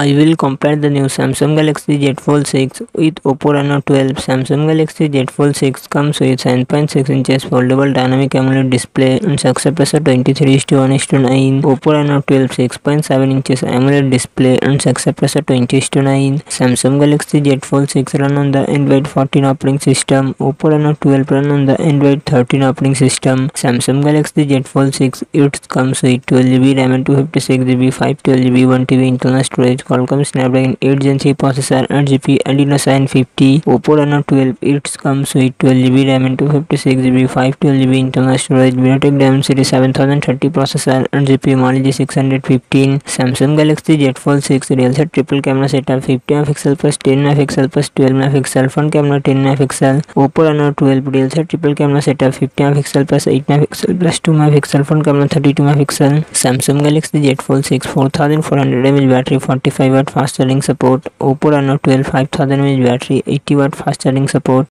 I will compare the new Samsung Galaxy Z Fold 6 with Oppo Reno 12. Samsung Galaxy Z Fold 6 comes with 7.6 inches foldable dynamic AMOLED display and aspect ratio 23 to 1 to 9. Oppo Reno 12 6.7 inches AMOLED display and aspect ratio 20 to 9. Samsung Galaxy Z Fold 6 run on the Android 14 operating system. Oppo Reno 12 run on the Android 13 operating system. Samsung Galaxy Z Fold 6 it comes with 12GB RAM and 256GB 512GB 1TB internal storage Qualcomm Snapdragon 8 Gen 3 processor 8GB Adreno 750 Oppo Reno 12 it comes with 12GB RAM and 256GB 512GB internal storage MediaTek Dimensity 7030 processor 8GB Mali G615 Samsung Galaxy Z Fold 6 real set triple camera setup 50 MP plus 10 MP plus 12 MP front camera 10 MP Oppo Reno 12 real set triple camera setup 50 MP plus 8 MP plus 2 MP front camera 32 MP Samsung Galaxy Z Fold 6 4400 mAh battery 45 watt fast charging support oppo reno 12 5000 mAh battery 80 watt fast charging support